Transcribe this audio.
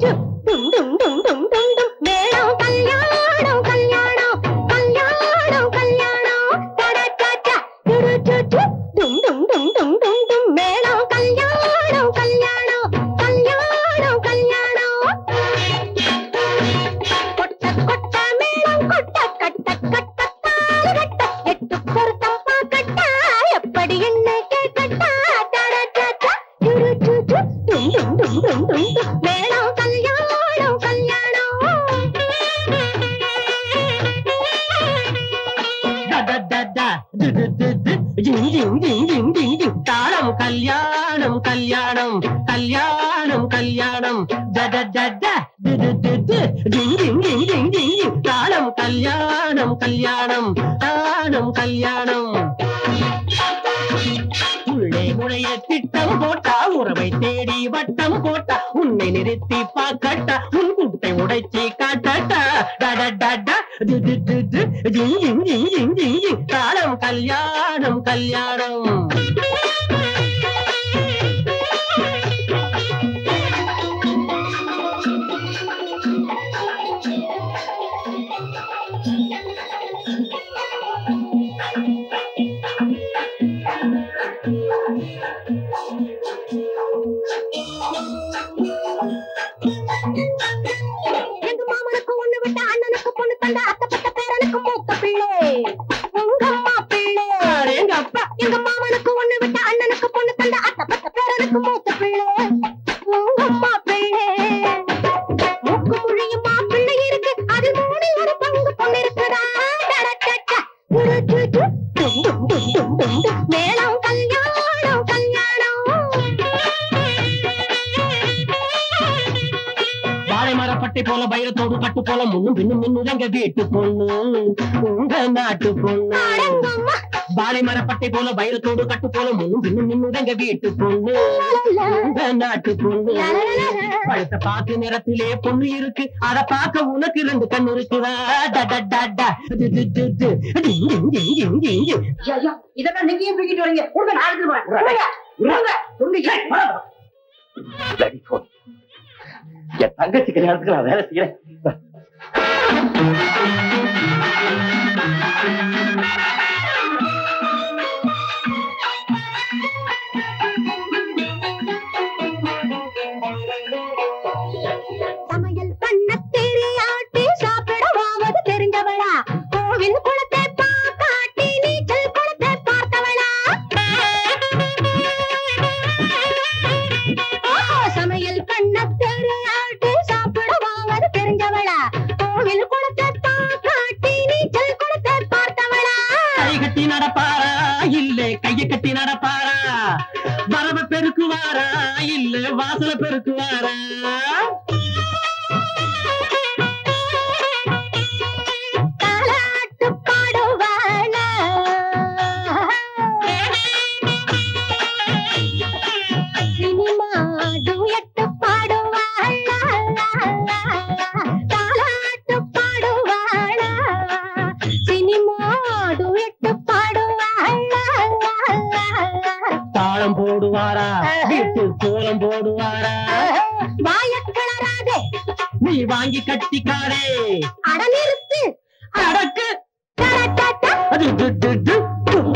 चुप ஜிங் ஜிங் ஜிங் ஜிங் ஜிங் ஜிங். தாளம் கல்யாணம் கல்யாணம் கல்யாணம் கல்யாணம் டடடடா, டுடுடுடு, ஜிங் ஜிங் ஜிங் ஜிங் ஜிங் ஜிங். தாளம் கல்யாணம் கல்யாணம் தாளம் கல்யாணம் உள்ளே நுழைய திட்டம் போட்டா உறவை தேடி வட்டம் போட்டா உன்னை நிறுத்தி பார்க்கட்டா உன் குட்டை உடைச்சி காட்டட்டா டடடடா, டுடுடுடு, ஜிங் ஜிங் ஜிங் ஜிங் ஜிங் கல்யாணம் கல்யாணம். எங்க மாமனுக்கு ஒண்ணு விட்ட அண்ணனுக்கு பொண்ணு தந்த அத்தப்பட்ட பேரனுக்கு மூத்த பிள்ளை. அத்தப்பட்ட மூத்த பிள்ளை அம்மா பிள்ளை மூக்கு முழியும் மாப்பிள்ளை இருக்கு அதில் ஒரு பங்கு பொண்ணு இருக்குதா மேளம் கல்யாணம் கல்யாணம் வாழை போல பைரத்தோடு போல முன்னும் பின்னும் மின்னுதங்க வீட்டு பொண்ணு. உங்க நாட்டு பொண்ணு. வாழை மரப்பட்டை போல பைரத்தோடு கட்டு போல முன்னும் பின்னும் மின்னுதங்க வீட்டு பொண்ணு. நாட்டு பொண்ணு. பழுத்த பாக்கு நிறத்திலே பொண்ணு இருக்கு. அத பார்க்க உனக்கு ரெண்டு கண்ணு இருக்குதா இதெல்லாம் நீங்க தூக்கிட்டு வரீங்க? உங்க. என் தங்கச்சி கல்யாணத்துக்கு நான் வேலை செய்யறேன். கைய நடப்பாரா வரவ பெருக்குவாரா இல்ல வாசல பெருக்குவாரா போடுவாரா வீட்டு கோலம் போடுவாரா வாயக் கிளறாதே நீ வாங்கி கட்டிக்காரே அட நிறுத்து அடக்கு டடடடா. அது டு, டு, டு, டும்,